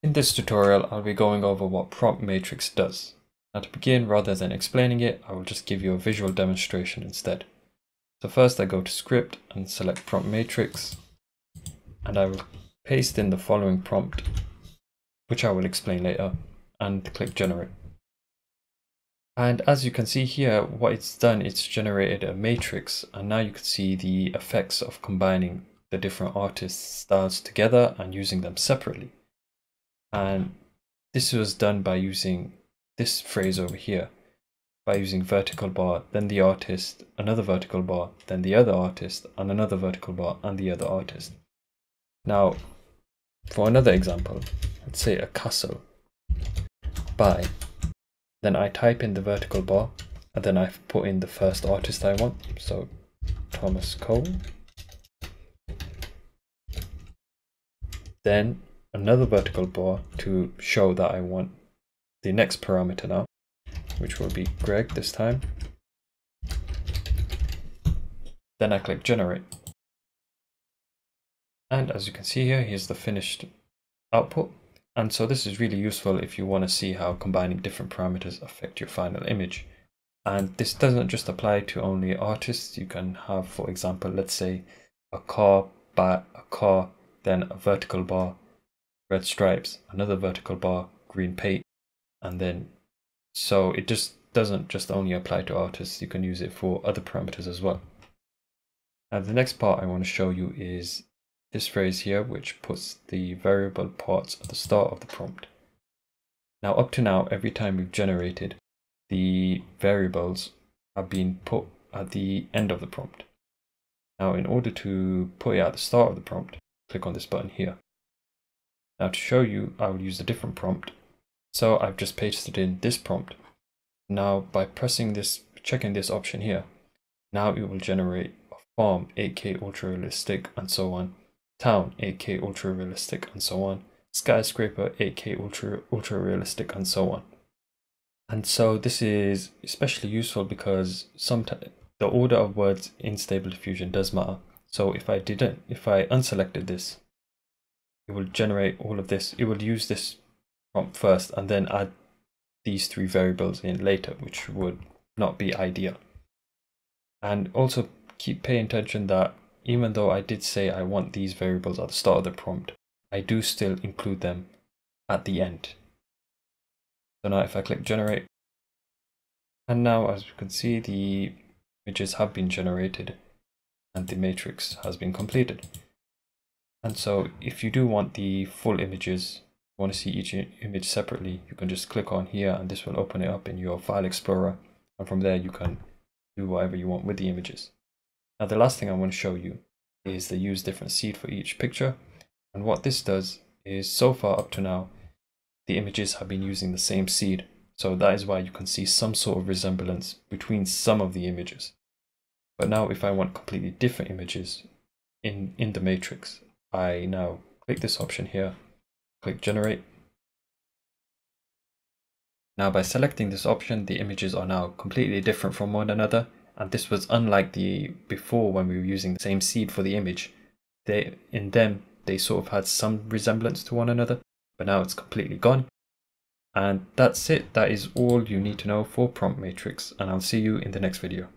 In this tutorial, I'll be going over what prompt matrix does. Now to begin, rather than explaining it, I will just give you a visual demonstration instead. So first I go to script and select prompt matrix, and I will paste in the following prompt, which I will explain later, and click generate. And as you can see here, what it's done, it's generated a matrix, and now you can see the effects of combining the different artists' styles together and using them separately. And this was done by using this phrase over here, by using vertical bar, then the artist, another vertical bar, then the other artist, and another vertical bar, and the other artist. Now, for another example, let's say a castle by, then I type in the vertical bar, and then I put in the first artist I want, so Thomas Cole. Then another vertical bar to show that I want the next parameter now, which will be Greg this time. Then I click generate. And as you can see here, here's the finished output. And so this is really useful if you want to see how combining different parameters affect your final image. And this doesn't just apply to only artists. You can have, for example, let's say a car, by a car, then a vertical bar, red stripes, another vertical bar, green paint, and then so it just doesn't just only apply to artists, you can use it for other parameters as well. Now the next part I want to show you is this phrase here, which puts the variable parts at the start of the prompt. Now up to now, every time we've generated, the variables have been put at the end of the prompt. Now in order to put it at the start of the prompt, click on this button here. Now to show you, I will use a different prompt. So I've just pasted in this prompt. Now by pressing this, checking this option here, now it will generate a farm 8K ultra realistic and so on, town 8K ultra realistic and so on, skyscraper 8K ultra ultra realistic and so on. And so this is especially useful because sometimes the order of words in Stable Diffusion does matter. So if I didn't, if I unselected this, it will generate all of this. It will use this prompt first and then add these three variables in later, which would not be ideal. And also keep paying attention that even though I did say I want these variables at the start of the prompt, I do still include them at the end. So now if I click generate, and now as you can see, the images have been generated and the matrix has been completed. And so if you do want the full images, want to see each image separately, you can just click on here and this will open it up in your file explorer. And from there you can do whatever you want with the images. Now the last thing I want to show you is the use different seed for each picture. And what this does is so far up to now, the images have been using the same seed. So that is why you can see some sort of resemblance between some of the images. But now if I want completely different images in, in the matrix, I now click this option here, click generate. Now by selecting this option, the images are now completely different from one another. And this was unlike the before when we were using the same seed for the image. They In them, they sort of had some resemblance to one another, but now it's completely gone. And that's it. That is all you need to know for prompt matrix. And I'll see you in the next video.